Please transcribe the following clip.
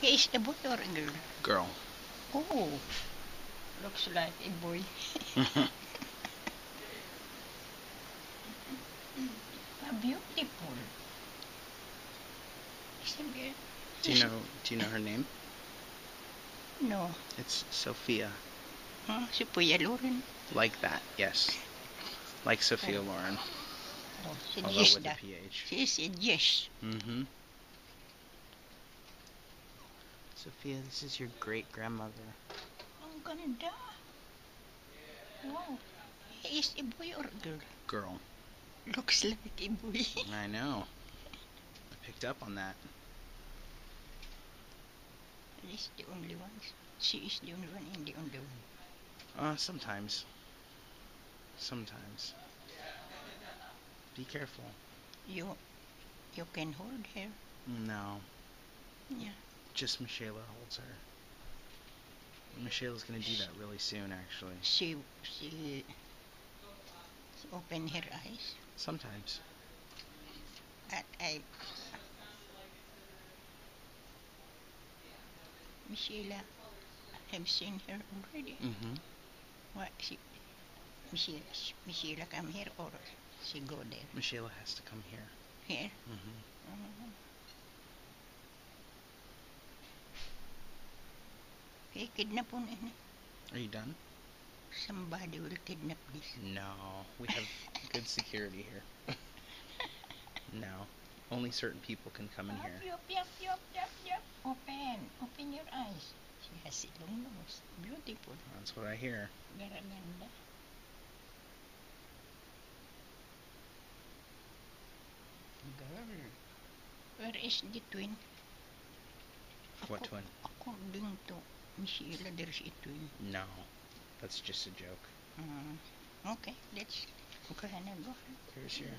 He is a boy or a girl? Girl. Oh, looks like a boy. Beautiful. Is a girl? Do you know do you know her name? No. It's Sophia. Huh? Sophia Loren. Like that, yes. Like Sophia Loren. Oh, si Although with a PH. Is a Jess. Mm-hmm. Sophia, this is your great grandmother. Ang ganda. Wow. He is a boy or a girl? Girl. Looks like a boy. I know. I picked up on that. He's the only one. She is the only one and the only one. Uh, sometimes. Sometimes. Be careful. You, you can hold her. No. Yeah. Just Michaela holds her. Michaela's gonna do that really soon, actually. She, she, open her eyes. Sometimes. At I, Michelle, have seen her already. Mm-hmm. What she, Michelle, Michelle come here or she go there? Michaela has to come here. Here. Mm-hmm. Oh. Hey, kidnap ini. Are you done? Somebody will kidnap this. No. We have good security here. no. Only certain people can come in here. Yup, yup, yup, yup, yup. Open, open your eyes. She has a long nose. Beautiful. That's what I hear. Garaganda. Girl. Where is the twin? What Acco- twin? According to There's. No. That's just a joke. Mm. Okay, let's Okay. Can I go? Here's your